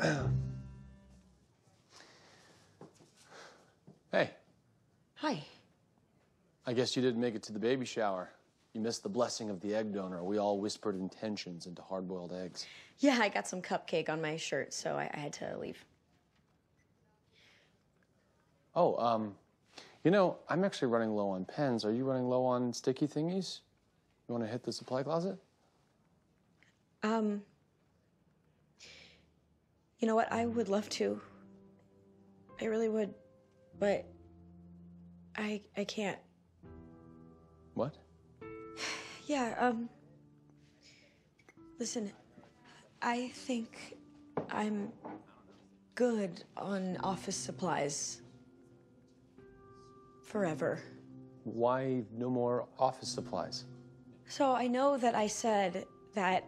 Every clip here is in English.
hey, Hi. I guess you didn't make it to the baby shower. You missed the blessing of the egg donor. We all whispered intentions into hard boiled eggs. Yeah, I got some cupcake on my shirt, so I, I had to leave. Oh, um, you know, I'm actually running low on pens. Are you running low on sticky thingies? You want to hit the supply closet? Um, you know what? I would love to. I really would, but I I can't. What? Yeah, um Listen, I think I'm good on office supplies. Forever. Why no more office supplies? So I know that I said that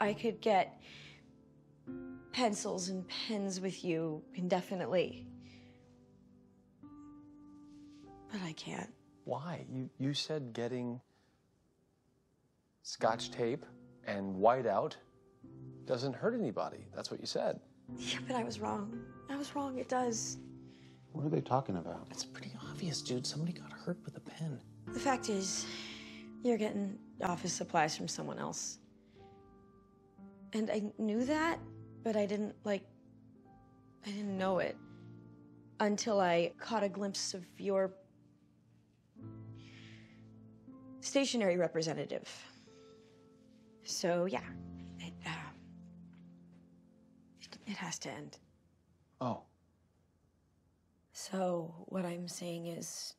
I could get pencils and pens with you indefinitely. But I can't. Why? You, you said getting scotch tape and whiteout doesn't hurt anybody. That's what you said. Yeah, but I was wrong. I was wrong. It does. What are they talking about? It's pretty obvious, dude. Somebody got hurt with a pen. The fact is, you're getting office supplies from someone else. And I knew that, but I didn't, like, I didn't know it until I caught a glimpse of your stationary representative. So, yeah, it, uh, it, it has to end. Oh, So, what I'm saying is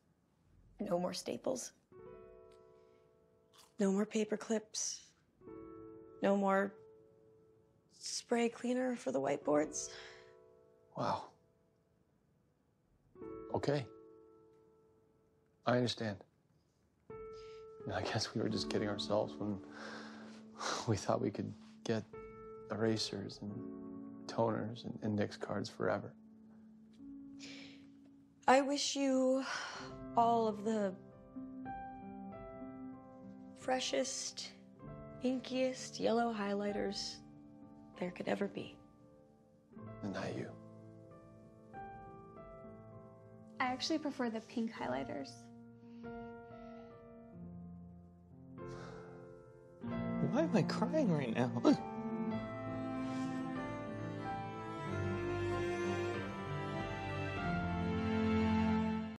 no more staples, no more paper clips, no more spray cleaner for the whiteboards. wow. Okay. I understand. I guess we were just kidding ourselves when we thought we could get erasers and toners and index cards forever. I wish you all of the freshest, inkiest yellow highlighters there could ever be. And not you. I actually prefer the pink highlighters. Why am I crying right now?